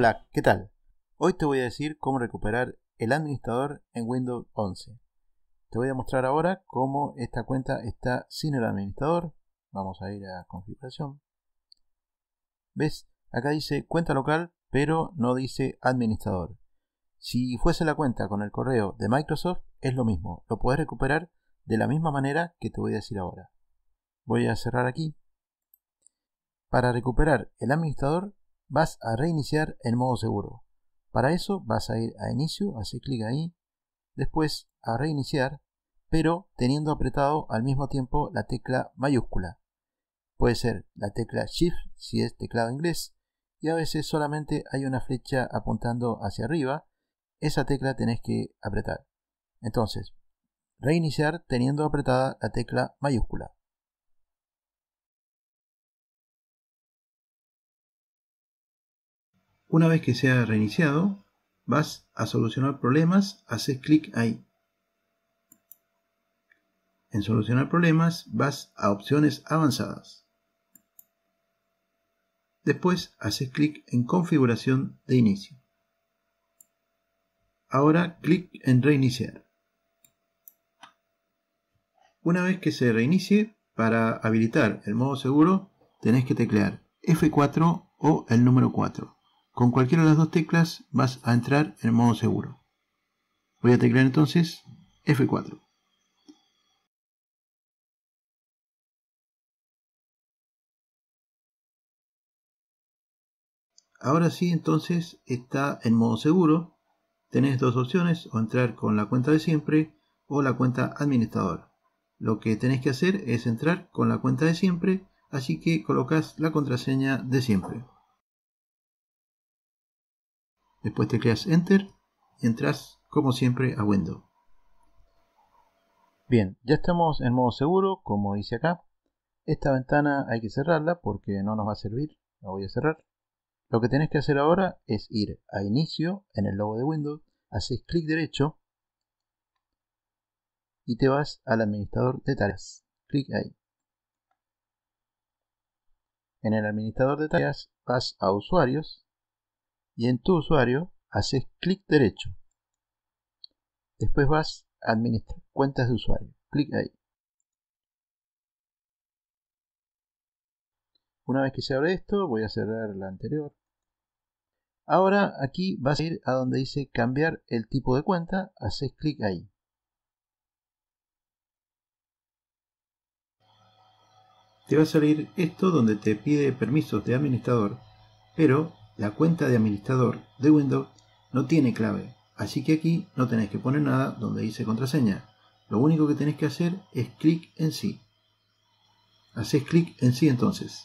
Hola, ¿qué tal? Hoy te voy a decir cómo recuperar el administrador en Windows 11. Te voy a mostrar ahora cómo esta cuenta está sin el administrador. Vamos a ir a configuración. ¿Ves? Acá dice cuenta local, pero no dice administrador. Si fuese la cuenta con el correo de Microsoft, es lo mismo. Lo puedes recuperar de la misma manera que te voy a decir ahora. Voy a cerrar aquí. Para recuperar el administrador, vas a reiniciar en modo seguro. Para eso vas a ir a inicio, hacer clic ahí, después a reiniciar, pero teniendo apretado al mismo tiempo la tecla mayúscula. Puede ser la tecla Shift si es teclado inglés, y a veces solamente hay una flecha apuntando hacia arriba, esa tecla tenés que apretar. Entonces, reiniciar teniendo apretada la tecla mayúscula. Una vez que se ha reiniciado, vas a solucionar problemas, haces clic ahí. En solucionar problemas vas a opciones avanzadas. Después haces clic en configuración de inicio. Ahora clic en reiniciar. Una vez que se reinicie, para habilitar el modo seguro tenés que teclear F4 o el número 4. Con cualquiera de las dos teclas vas a entrar en modo seguro. Voy a teclear entonces F4. Ahora sí, entonces está en modo seguro. Tenés dos opciones, o entrar con la cuenta de siempre o la cuenta administrador. Lo que tenés que hacer es entrar con la cuenta de siempre, así que colocas la contraseña de siempre. Después tecleas Enter y entras como siempre a Windows. Bien, ya estamos en modo seguro, como dice acá. Esta ventana hay que cerrarla porque no nos va a servir. La voy a cerrar. Lo que tenés que hacer ahora es ir a Inicio en el logo de Windows, haces clic derecho y te vas al administrador de tareas. Clic ahí. En el administrador de tareas vas a Usuarios y en tu usuario haces clic derecho. Después vas a administrar cuentas de usuario. Clic ahí. Una vez que se abre esto, voy a cerrar la anterior. Ahora aquí vas a ir a donde dice cambiar el tipo de cuenta, haces clic ahí. Te va a salir esto donde te pide permisos de administrador, pero la cuenta de administrador de Windows no tiene clave, así que aquí no tenéis que poner nada donde dice contraseña. Lo único que tenéis que hacer es clic en sí. Hacéis clic en sí entonces.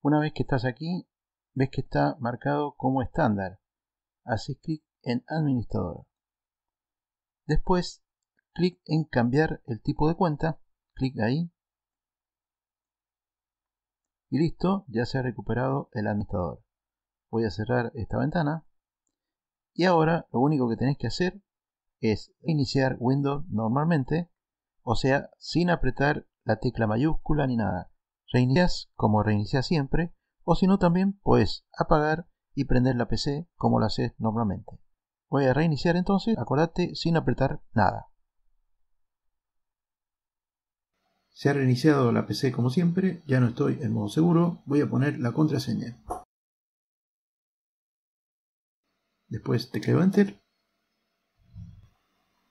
Una vez que estás aquí, ves que está marcado como estándar. Haces clic en administrador. Después, clic en cambiar el tipo de cuenta. Clic ahí y listo, ya se ha recuperado el administrador. Voy a cerrar esta ventana. Y ahora lo único que tenéis que hacer es iniciar Windows normalmente, o sea, sin apretar la tecla mayúscula ni nada. Reinicias como reinicias siempre, o si no también puedes apagar y prender la PC como lo haces normalmente. Voy a reiniciar entonces, acordate, sin apretar nada. Se ha reiniciado la PC como siempre, ya no estoy en modo seguro, voy a poner la contraseña. Después tecleo Enter.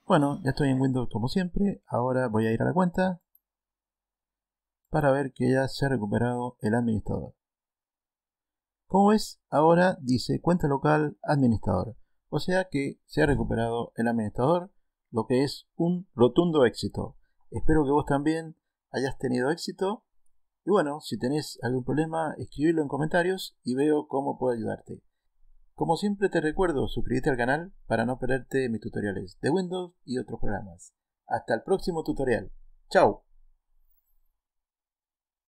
Bueno, ya estoy en Windows como siempre, ahora voy a ir a la cuenta para ver que ya se ha recuperado el administrador. Como ves, ahora dice cuenta local administrador, o sea que se ha recuperado el administrador, lo que es un rotundo éxito. Espero que vos también hayas tenido éxito. Y bueno, si tenés algún problema, escribirlo en comentarios y veo cómo puedo ayudarte. Como siempre te recuerdo suscribirte al canal para no perderte mis tutoriales de Windows y otros programas. Hasta el próximo tutorial. ¡Chao!